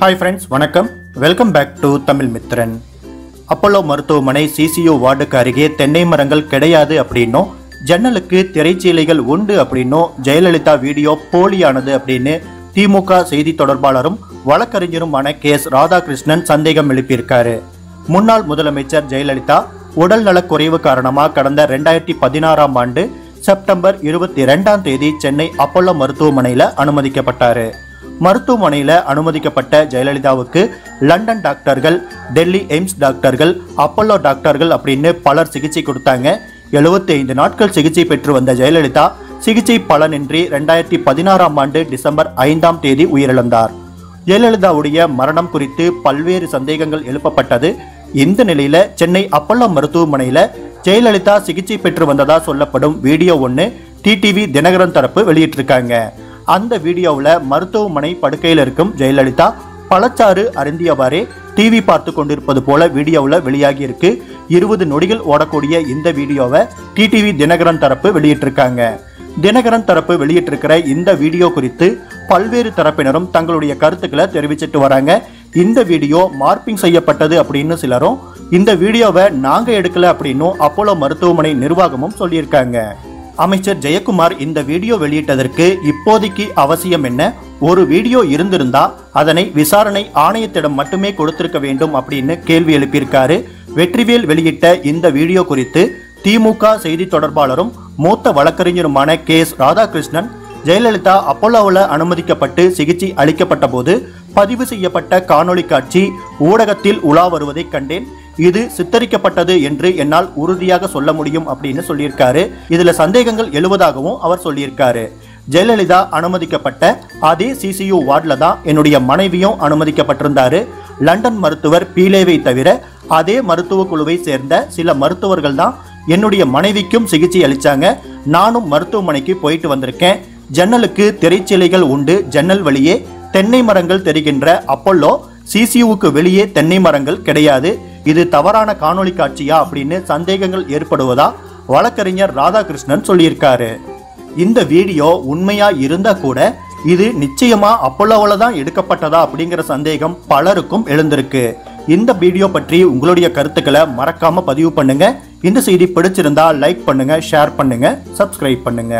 Hi friends வணக்கம். Welcome back to Tamil Mithran Apollo மருத்துவமனை CCU வார்டுக்கு அருகே தென்னை மரங்கள் கிடையாது அப்படின்னும் ஜன்னலுக்கு திரைச்சீலைகள் உண்டு அப்படின்னும் ஜெயலலிதா வீடியோ போலியானது அப்படின்னு திமுக செய்தி தொடர்பாளரும் வழக்கறிஞருமான கே எஸ் ராதாகிருஷ்ணன் சந்தேகம் எழுப்பியிருக்காரு. முன்னாள் முதலமைச்சர் ஜெயலலிதா உடல் நலக்குறைவு காரணமாக கடந்த ரெண்டாயிரத்தி பதினாறாம் ஆண்டு செப்டம்பர் இருபத்தி ரெண்டாம் தேதி சென்னை அப்போலோ மருத்துவமனையில் அனுமதிக்கப்பட்டாரு. மருத்துவமனையில் அனுமதிக்கப்பட்ட ஜெயலலிதாவுக்கு லண்டன் டாக்டர்கள் டெல்லி எய்ம்ஸ் டாக்டர்கள் அப்பல்லோ டாக்டர்கள் அப்படின்னு பலர் சிகிச்சை கொடுத்தாங்க. 75 ஐந்து நாட்கள் சிகிச்சை பெற்று வந்த ஜெயலலிதா சிகிச்சை பலனின்றி ரெண்டாயிரத்தி பதினாறாம் ஆண்டு டிசம்பர் ஐந்தாம் தேதி உயிரிழந்தார். ஜெயலலிதாவுடைய மரணம் குறித்து பல்வேறு சந்தேகங்கள் எழுப்பப்பட்டது. இந்த நிலையில சென்னை அப்பல்லோ மருத்துவமனையில ஜெயலலிதா சிகிச்சை பெற்று வந்ததா சொல்லப்படும் வீடியோ ஒன்று டிடிவி தினகரன் தரப்பு வெளியிட்டிருக்காங்க. அந்த வீடியோவில் மருத்துவமனை படுக்கையில் இருக்கும் ஜெயலலிதா பழச்சாறு அருந்தியவாறே டிவி பார்த்து கொண்டிருப்பது போல வீடியோவில் வெளியாகி இருக்கு. இருபது நொடிகள் ஓடக்கூடிய இந்த வீடியோவை டிடிவி தினகரன் தரப்பு வெளியிட்டிருக்காங்க. தினகரன் தரப்பு வெளியிட்டிருக்கிற இந்த வீடியோ குறித்து பல்வேறு தரப்பினரும் தங்களுடைய கருத்துக்களை தெரிவிச்சிட்டு வராங்க. இந்த வீடியோ மார்பிங் செய்யப்பட்டது அப்படின்னு சிலரும் இந்த வீடியோவை நாங்கள் எடுக்கல அப்படின்னும் அப்போலோ மருத்துவமனை நிர்வாகமும் சொல்லியிருக்காங்க. அமைச்சர் ஜெயக்குமார் இந்த வீடியோ வெளியிட்டதற்கு இப்போதைக்கு அவசியம் என்ன? ஒரு வீடியோ இருந்திருந்தா அதனை விசாரணை ஆணையத்திடம் மட்டுமே கொடுத்திருக்க வேண்டும் அப்படின்னு கேள்வி எழுப்பியிருக்காரு. வெற்றிவேல் வெளியிட்ட இந்த வீடியோ குறித்து திமுக செய்தி தொடர்பாளரும் மூத்த வழக்கறிஞருமான கே எஸ் ராதாகிருஷ்ணன் ஜெயலலிதா அப்போலோவில் அனுமதிக்கப்பட்டு சிகிச்சை அளிக்கப்பட்ட போது பதிவு செய்யப்பட்ட காணொளி காட்சி ஊடகத்தில் உலா வருவதைக் கண்டேன். இது சித்தரிக்கப்பட்டது என்று என்னால் உறுதியாக சொல்ல முடியும் அப்படின்னு சொல்லியிருக்காரு. இதுல சந்தேகங்கள் எழுவதாகவும் அவர் சொல்லியிருக்காரு. ஜெயலலிதா அனுமதிக்கப்பட்ட அதே சிசியு வார்டில் தான் என்னுடைய மனைவியும் அனுமதிக்கப்பட்டிருந்தாரு. லண்டன் மருத்துவர் பீலேவை தவிர அதே மருத்துவ குழுவை சேர்ந்த சில மருத்துவர்கள் தான் என்னுடைய மனைவிக்கும் சிகிச்சை அளித்தாங்க நானும் மருத்துவமனைக்கு போயிட்டு வந்திருக்கேன். ஜன்னலுக்கு திரைச்சிலைகள் உண்டு ஜன்னல் வழியே தென்னை மரங்கள் தெரிகின்ற அப்போல்லோ சிசியுவுக்கு வெளியே தென்னை மரங்கள் கிடையாது. இது தவறான காணொளி காட்சியா அப்படின்னு சந்தேகங்கள் ஏற்படுவதா வழக்கறிஞர் ராதாகிருஷ்ணன் சொல்லியிருக்காரு. இந்த வீடியோ உண்மையா இருந்தா கூட இது நிச்சயமா அப்பல்லோவில் தான் எடுக்கப்பட்டதா அப்படிங்கிற சந்தேகம் பலருக்கும் எழுந்திருக்கு. இந்த வீடியோ பற்றி உங்களுடைய கருத்துக்களை மறக்காம பதிவு பண்ணுங்க. இந்த செய்தி பிடிச்சிருந்தா லைக் பண்ணுங்க ஷேர் பண்ணுங்க சப்ஸ்கிரைப் பண்ணுங்க.